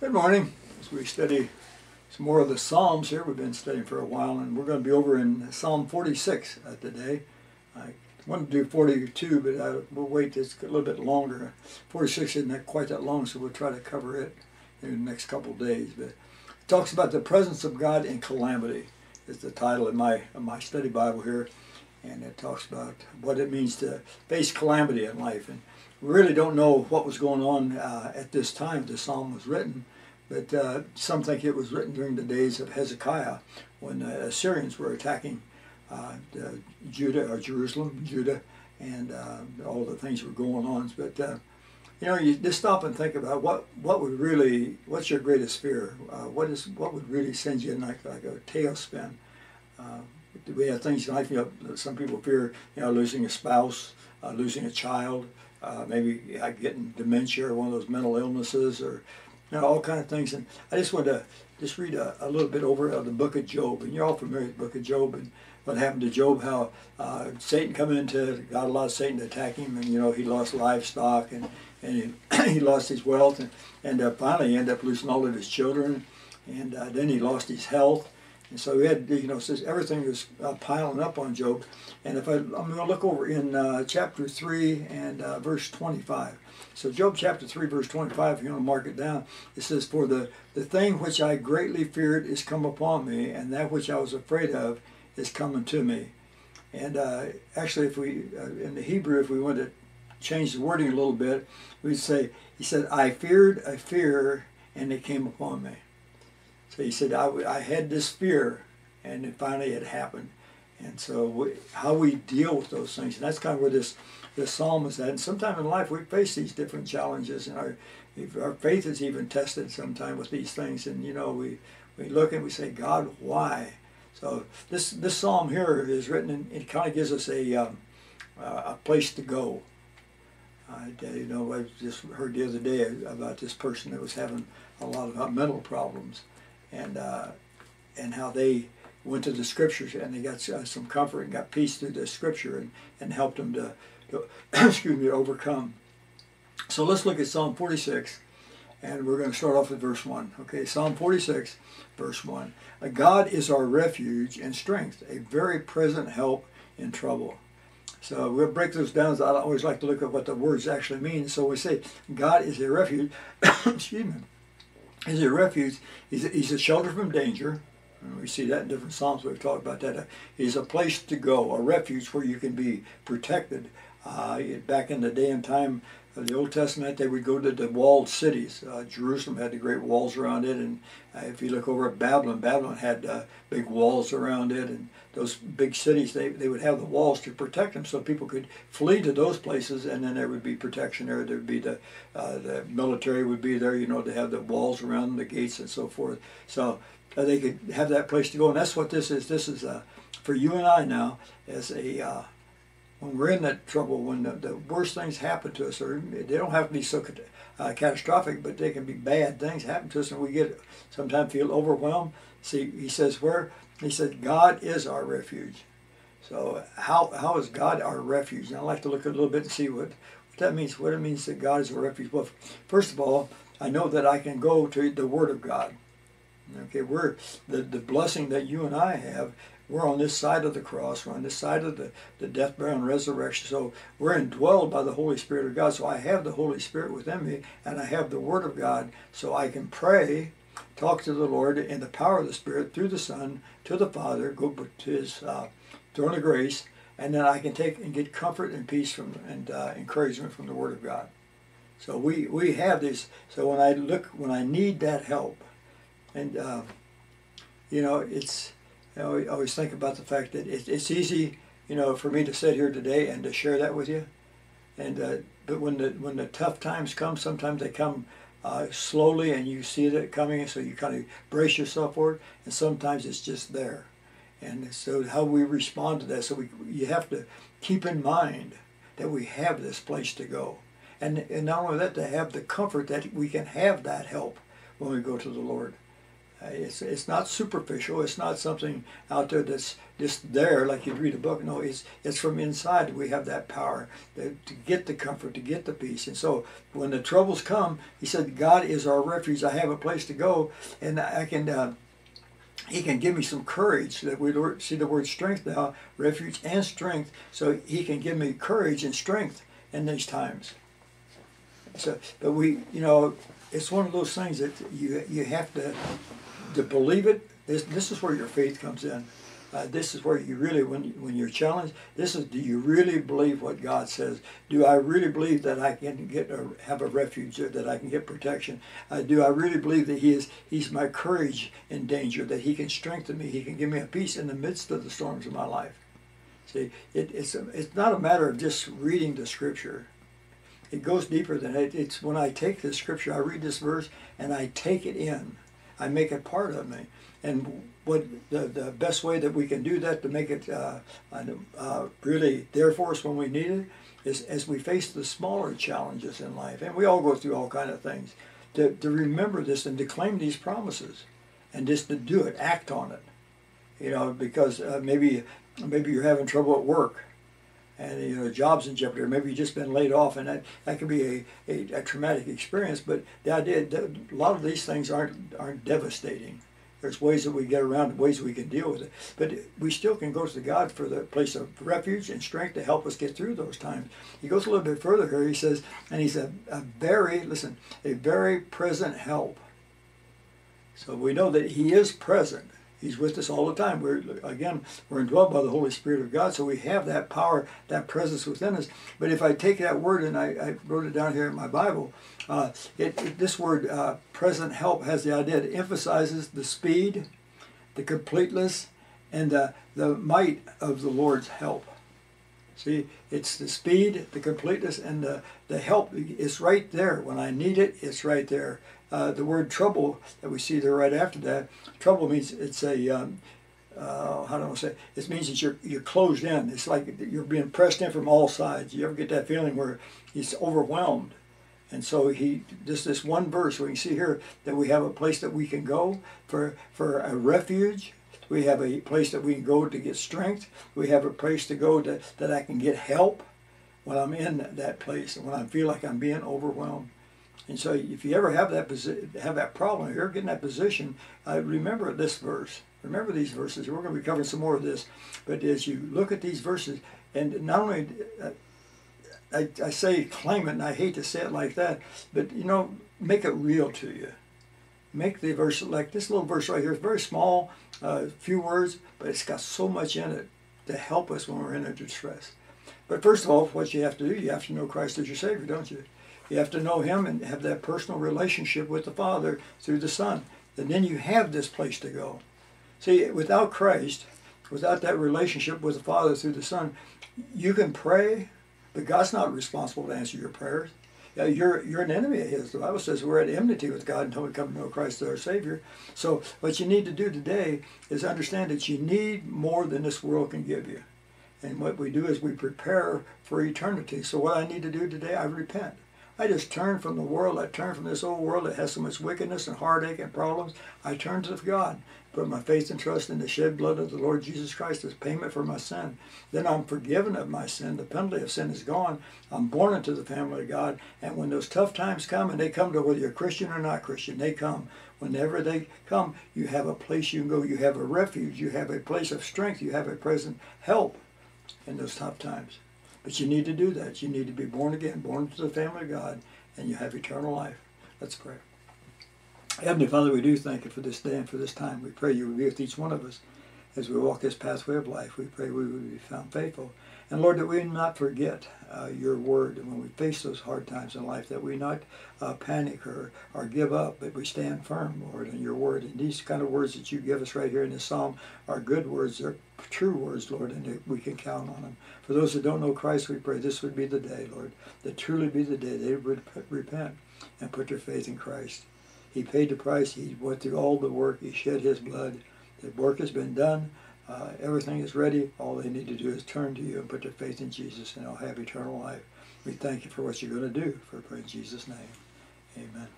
Good morning. As we study some more of the Psalms here, we've been studying for a while, and we're going to be over in Psalm 46 uh, today. I wanted to do 42, but I will wait just a little bit longer. 46 isn't quite that long, so we'll try to cover it in the next couple days. But it talks about the presence of God in calamity. Is the title of my of my study Bible here, and it talks about what it means to face calamity in life. And we really don't know what was going on uh, at this time the psalm was written, but uh, some think it was written during the days of Hezekiah when the Assyrians were attacking uh, Judah or Jerusalem, Judah, and uh, all the things were going on. But uh, you know, you just stop and think about what what would really, what's your greatest fear? Uh, what is what would really send you in like like a tailspin? we have things like you know, some people fear you know losing a spouse, losing a child uh, maybe getting dementia or one of those mental illnesses or you know, all kind of things. And I just wanted to just read a, a little bit over of the book of Job. And you're all familiar with the book of Job and what happened to Job, how uh, Satan come into, got a lot of Satan to attack him, and you know, he lost livestock and, and he, he lost his wealth, and, and uh, finally he ended up losing all of his children, and uh, then he lost his health. And so we had, you know, says everything was uh, piling up on Job. And if I, I'm going to look over in uh, chapter 3 and uh, verse 25. So Job chapter 3, verse 25, if you want to mark it down, it says, For the, the thing which I greatly feared is come upon me, and that which I was afraid of is coming to me. And uh, actually, if we, uh, in the Hebrew, if we want to change the wording a little bit, we'd say, He said, I feared a fear, and it came upon me. He said, I, I had this fear, and it finally it happened. And so we, how we deal with those things, and that's kind of where this, this psalm is at. And sometime in life we face these different challenges, and our, our faith is even tested sometime with these things. And, you know, we, we look and we say, God, why? So this, this psalm here is written, and it kind of gives us a, um, uh, a place to go. I, you know, I just heard the other day about this person that was having a lot of mental problems and uh, and how they went to the scriptures and they got uh, some comfort and got peace through the scripture and, and helped them to, to excuse me to overcome. So let's look at Psalm 46 and we're going to start off with verse 1. Okay, Psalm 46, verse 1. God is our refuge and strength, a very present help in trouble. So we'll break those down. I always like to look at what the words actually mean. So we say God is a refuge. excuse me is a refuge. He's a, he's a shelter from danger. We see that in different Psalms. We've talked about that. He's a place to go, a refuge where you can be protected. Uh, back in the day and time of the Old Testament, they would go to the walled cities. Uh, Jerusalem had the great walls around it, and uh, if you look over at Babylon, Babylon had uh, big walls around it, and those big cities, they, they would have the walls to protect them so people could flee to those places, and then there would be protection there. There would be the, uh, the military would be there, you know, to have the walls around the gates and so forth. So uh, they could have that place to go, and that's what this is. This is uh, for you and I now as a when we're in that trouble, when the, the, worst things happen to us, or they don't have to be so uh, catastrophic, but they can be bad things happen to us, and we get sometimes feel overwhelmed. See, he says where he said God is our refuge. So how how is God our refuge? And I like to look a little bit and see what, what that means. What it means that God is a refuge. Well, first of all, I know that I can go to the Word of God. Okay, we're the, the blessing that you and I have we're on this side of the cross. We're on this side of the, the death, burial, and resurrection. So we're indwelled by the Holy Spirit of God. So I have the Holy Spirit within me, and I have the Word of God. So I can pray, talk to the Lord in the power of the Spirit through the Son to the Father, go to His uh, throne of grace, and then I can take and get comfort and peace from and uh, encouragement from the Word of God. So we we have this. So when I look, when I need that help, and uh, you know, it's I always think about the fact that it's easy, you know, for me to sit here today and to share that with you. And uh, but when the when the tough times come, sometimes they come uh, slowly, and you see that coming, so you kind of brace yourself for it. And sometimes it's just there. And so how we respond to that, so we you have to keep in mind that we have this place to go, and and not only that, to have the comfort that we can have that help when we go to the Lord. Uh, It's, it's not superficial. It's not something out there that's just there like you'd read a book. No, it's it's from inside. We have that power to, to get the comfort, to get the peace. And so when the troubles come, he said, God is our refuge. I have a place to go, and I can. Uh, he can give me some courage that we see the word strength now, refuge and strength. So he can give me courage and strength in these times. So, but we, you know, it's one of those things that you you have to to believe it. This this is where your faith comes in. Uh, this is where you really, when when you're challenged, this is do you really believe what God says? Do I really believe that I can get a, have a refuge, that I can get protection? Uh, do I really believe that He is He's my courage in danger, that He can strengthen me, He can give me a peace in the midst of the storms of my life? See, it, it's a, it's not a matter of just reading the Scripture. It goes deeper than it. It's when I take the Scripture, I read this verse, and I take it in. I make it part of me. And what the, the best way that we can do that to make it uh, uh, really there for us when we need it is as we face the smaller challenges in life, and we all go through all kind of things, to, to remember this and to claim these promises, and just to do it, act on it. You know, because uh, maybe maybe you're having trouble at work, and you know job's in jeopardy, or maybe you've just been laid off, and that, that can be a, a, a traumatic experience. But the idea, that a lot of these things aren't aren't devastating there's ways that we get around it, ways we can deal with it. But we still can go to God for the place of refuge and strength to help us get through those times. He goes a little bit further here. He says, and he's a, a very, listen, a very present help. So we know that he is present. He's with us all the time. We're again, we're indwelled by the Holy Spirit of God, so we have that power, that presence within us. But if I take that word and I, I wrote it down here in my Bible, uh, it, it, this word uh, present help has the idea it emphasizes the speed, the completeness, and the, the might of the Lord's help. See, it's the speed, the completeness, and the, the help. is right there. When I need it, it's right there. Uh, the word trouble that we see there right after that, trouble means it's a, um, uh, how do I say, it means that you're, you're closed in. It's like you're being pressed in from all sides. You ever get that feeling where he's overwhelmed? And so he, just this one verse, we can see here that we have a place that we can go for, for a refuge. We have a place that we can go to get strength. We have a place to go to, that I can get help when I'm in that place and when I feel like I'm being overwhelmed. And so if you ever have that have that problem, if you're that position, uh, remember this verse. Remember these verses. We're going to be covering some more of this. But as you look at these verses, and not only uh, I, I say claim it, and I hate to say it like that, but you know, make it real to you. Make the verse like this little verse right here. It's very small, uh, few words, but it's got so much in it to help us when we're in a distress. But first of all, what you have to do, you have to know Christ as your Savior, don't you? You have to know Him and have that personal relationship with the Father through the Son. And then you have this place to go. See, without Christ, without that relationship with the Father through the Son, you can pray, but God's not responsible to answer your prayers. You're you're an enemy of His. The Bible says we're at enmity with God until we come to know Christ as our Savior. So what you need to do today is understand that you need more than this world can give you. And what we do is we prepare for eternity. So what I need to do today, I repent. I just turn from the world. I turn from this old world that has so much wickedness and heartache and problems. I turn to God. Put my faith and trust in the shed blood of the Lord Jesus Christ as payment for my sin. Then I'm forgiven of my sin. The penalty of sin is gone. I'm born into the family of God. And when those tough times come, and they come to whether you're Christian or not Christian, they come. Whenever they come, you have a place you can go. You have a refuge. You have a place of strength. You have a present help in those tough times. But you need to do that. You need to be born again, born into the family of God, and you have eternal life. Let's pray. Heavenly Father, we do thank you for this day and for this time. We pray you will be with each one of us as we walk this pathway of life. We pray we will be found faithful. And Lord, that we not forget uh, your word and when we face those hard times in life, that we not uh, panic or, or give up, but we stand firm, Lord, in your word. And these kind of words that you give us right here in this psalm are good words. They're true words, Lord, and we can count on them. For those that don't know Christ, we pray this would be the day, Lord, that truly be the day they would repent and put their faith in Christ. He paid the price. He went through all the work. He shed his blood. The work has been done. Uh, everything is ready. All they need to do is turn to you and put their faith in Jesus, and they'll have eternal life. We thank you for what you're going to do. For in Jesus' name, amen.